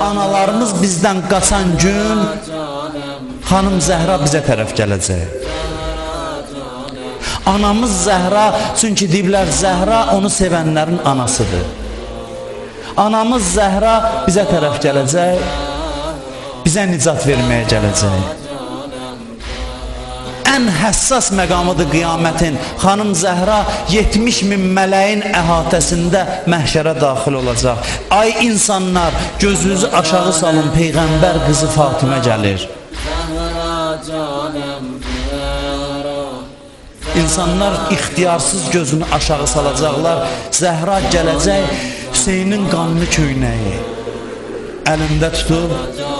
Analarımız bizdən qaçan gün Xanım Zəhra bizə tərəf gələcək. Anamız Zəhra, çünki deyiblər Zəhra onu sevənlərin anasıdır. Anamız Zəhra bizə tərəf gələcək, bizə nicat verməyə gələcək. Ən həssas məqamıdır qiyamətin. Xanım Zəhra 70 min mələyin əhatəsində məhşərə daxil olacaq. Ay insanlar, gözünüzü aşağı salın, Peyğəmbər qızı Fatimə gəlir. İnsanlar ixtiyarsız gözünü aşağı salacaqlar. Zəhra gələcək, Hüseynin qanlı köynəyi əlində tutub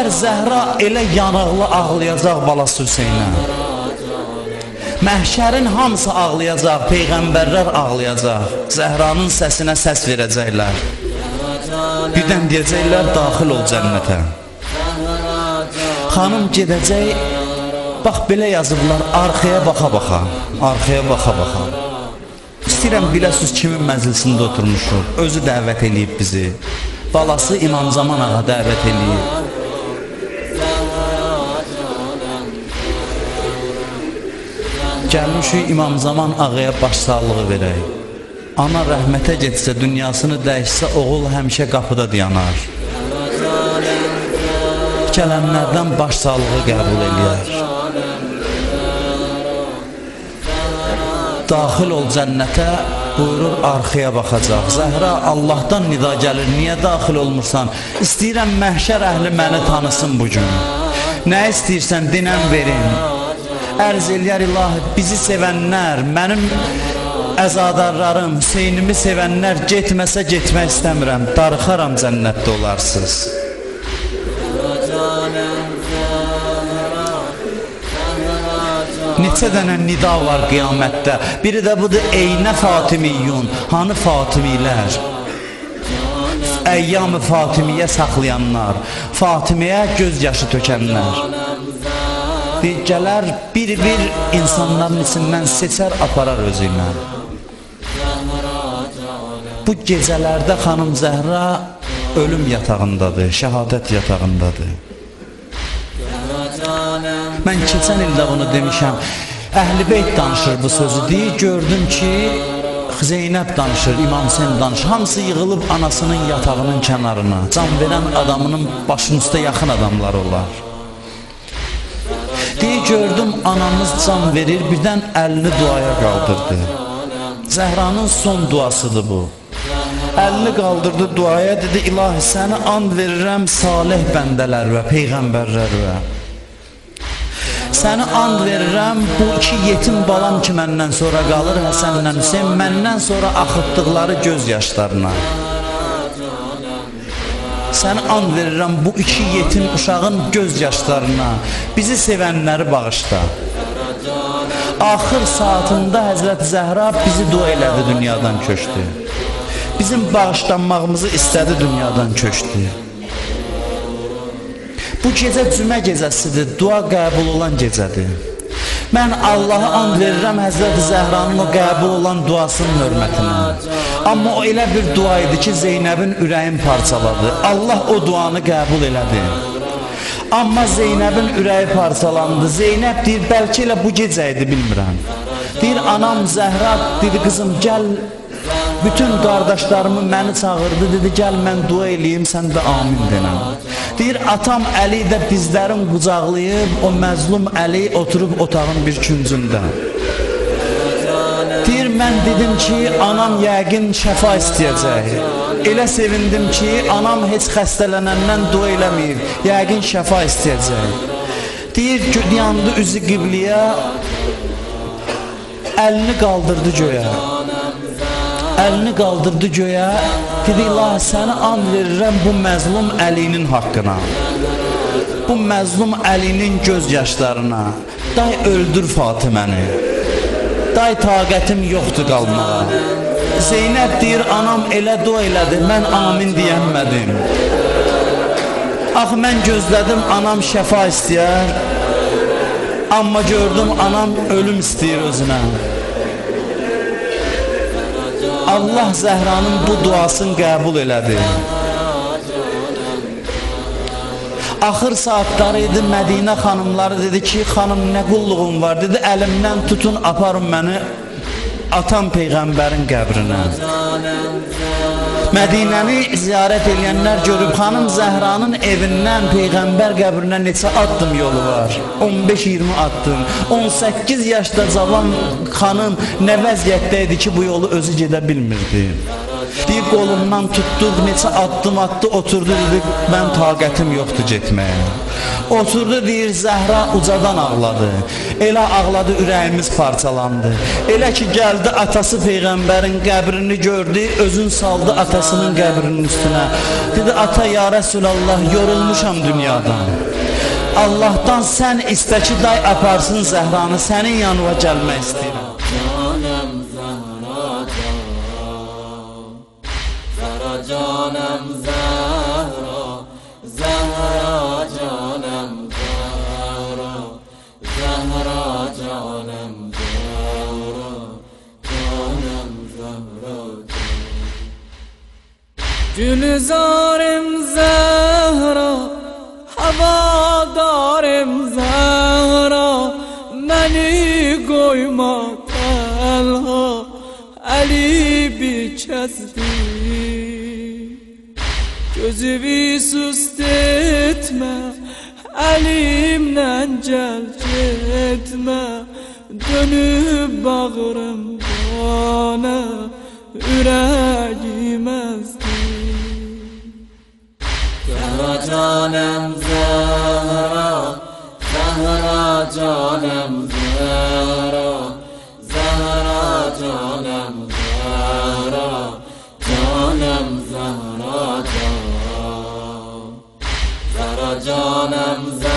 Deyirlər Zəhra elə yanaqlı ağlayacaq balası Hüseynə. Məhşərin hamısı ağlayacaq, peyğəmbərlər ağlayacaq. Zəhranın səsinə səs verəcəklər. Birdən deyəcəklər daxil ol cənnətə. Xanım gedəcək, bax belə yazıblar, arxaya baxa-baxa, arxaya baxa-baxa. İstəyirəm biləsiz kimin məclisində oturmuşuq, özü dəvət eləyib bizi. Balası İmam Zaman ağa dəvət eləyib. Gəlmişik İmam Zaman ağaya başsağlığı verək. Ana rəhmətə getsə, dünyasını dəyişsə, oğul həmişə qapıda dayanar. Gələnlərdən başsağlığı qəbul eləyər. Daxil ol cənnətə, buyurur arxaya baxacaq. Zəhra Allahdan nida gəlir, niyə daxil olmursan? İstəyirəm məhşər əhli məni tanısın bugün. Nə istəyirsən, dinən verin. Ərz eləyər ilahi, bizi sevənlər, mənim əzadarlarım, Hüseynimi sevənlər getməsə getmək istəmirəm. Darıxaram cənnətdə olarsınız. Neçə dənə nida var qiyamətdə. Biri də budur, eynə Fatimiyyun, hanı Fatimilər? Əyyam-ı Fatimiyyə saxlayanlar, Fatimiyə göz yaşı tökənlər. Gələr bir-bir insanların içindən seçər, aparar özü ilə. Bu gecələrdə xanım Zəhra ölüm yatağındadır, şəhadət yatağındadır. Mən keçən ildə bunu demişəm. Əhl-i Beyt danışır bu sözü. Deyir, gördüm ki, Zeynəb danışır, İmam Hüseyin danışır. Hamısı yığılıb anasının yatağının kənarına. Can verən adamının başının üstə yaxın adamlar olar. Deyir, gördüm anamız can verir, birdən əlini duaya qaldırdı. Zəhranın son duasıdır bu. Əlini qaldırdı duaya, dedi, ilahi səni and verirəm salih bəndələr və peyğəmbərlər və. Səni and verirəm, bu iki yetim balam ki məndən sonra qalır, Həsənlə Hüseyin, məndən sonra axıtdıqları göz yaşlarına. Səni and verirəm bu iki yetim uşağın göz yaşlarına, bizi sevənləri bağışla. Axır saatında Həzrət Zəhra bizi dua elədi, dünyadan köçdü. Bizim bağışlanmağımızı istədi, dünyadan köçdü. Bu gecə cümə gecəsidir, dua qəbul olan gecədir. Mən Allaha and verirəm Həzrət Zəhranın o qəbul olan duasının hörmətinə. Amma o elə bir dua idi ki, Zeynəbin ürəyin parçaladı. Allah o duanı qəbul elədi. Amma Zeynəbin ürəyi parçalandı. Zeynəb deyir, bəlkə elə bu gecə idi, bilmirəm. Deyir, anam Zəhra, dedi, qızım, gəl, bütün qardaşlarımı məni çağırdı, dedi, gəl mən dua eləyim, sən də amin denəm. Deyir, atam Əli də dizlərin qucaqlayıb, o məzlum Əli oturub otağın bir küncündə. Deyir, mən dedim ki, anam yəqin şəfa istəyəcək. Elə sevindim ki, anam heç xəstələnəndən dua eləməyib, yəqin şəfa istəyəcək. Deyir, yandı üzü qibliyə, əlini qaldırdı göyə. Əlini qaldırdı göyə, dedi, ilahi, səni and verirəm bu məzlum Əlinin haqqına. Bu məzlum Əlinin göz yaşlarına. Day öldür Fatiməni. Day taqətim yoxdur qalmağa. Zeynəb deyir, anam elə dua elədi, mən amin deyənmədim. Axı mən gözlədim, anam şəfa istəyər. Amma gördüm, anam ölüm istəyir özünə. Allah Zəhranın bu duasını qəbul elədi. Axır saatları idi Mədinə xanımları dedi ki, xanım nə qulluğum var dedi, əlimdən tutun aparın məni atam peyğəmbərin qəbrinə. Mədinəni ziyarət edənlər görüb xanım Zəhranın evindən peyğəmbər qəbrinə neçə addım yolu var? 15-20 addım. 18 yaşda cavan xanım nə vəziyyətdə idi ki, bu yolu özü gedə bilmirdi. Deyib qolumdan tutduq, neçə addım attı, oturdu, dedi, mən taqətim yoxdur getməyə. Oturdu, deyir, Zəhra ucadan ağladı. Elə ağladı, ürəyimiz parçalandı. Elə ki, gəldi atası Peyğəmbərin qəbrini gördü, özün saldı atasının qəbrinin üstünə. Dedi, ata, ya Rəsulallah, yorulmuşam dünyadan. Allahdan sən istə ki, day aparsın Zəhranı, sənin yanıma gəlmək istəyirəm. canım Zehra Zehra canım Zehra Zehra canım Zehra Canım Zehra Gülzarım Zehra Hava Gözümü sust etme Elimden gel gitme Dönüp bağırım bana Yüreğim Zahra canım Zahra Zahra canım Zahra. Zahra canım جانم